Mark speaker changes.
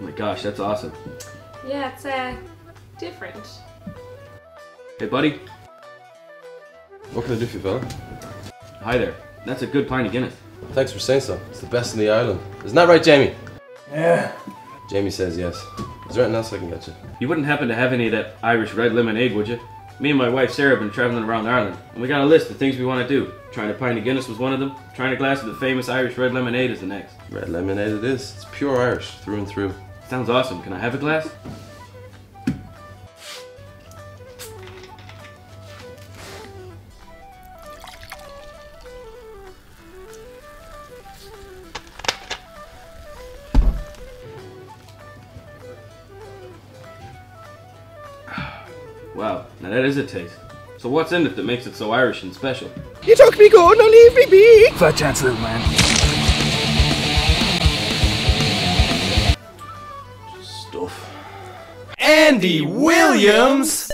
Speaker 1: Oh my gosh, that's awesome.
Speaker 2: Yeah, it's uh, different.
Speaker 1: Hey, buddy.
Speaker 3: What can I do for you, fella?
Speaker 1: Hi there. That's a good pint of Guinness.
Speaker 3: Thanks for saying so. It's the best in the island. Isn't that right, Jamie?
Speaker 4: Yeah.
Speaker 3: Jamie says yes. Is there anything else I can get you?
Speaker 1: You wouldn't happen to have any of that Irish red lemonade, would you? Me and my wife Sarah have been traveling around Ireland, and we got a list of things we want to do. Trying a pint of Guinness was one of them. Trying a glass of the famous Irish red lemonade is the next.
Speaker 3: Red lemonade it is. It's pure Irish, through and through.
Speaker 1: Sounds awesome. Can I have a glass? Wow, now that is a taste. So what's in it that makes it so Irish and special?
Speaker 4: You took me good, now leave me be. Fat chance, little man.
Speaker 3: Stuff.
Speaker 4: Andy Williams.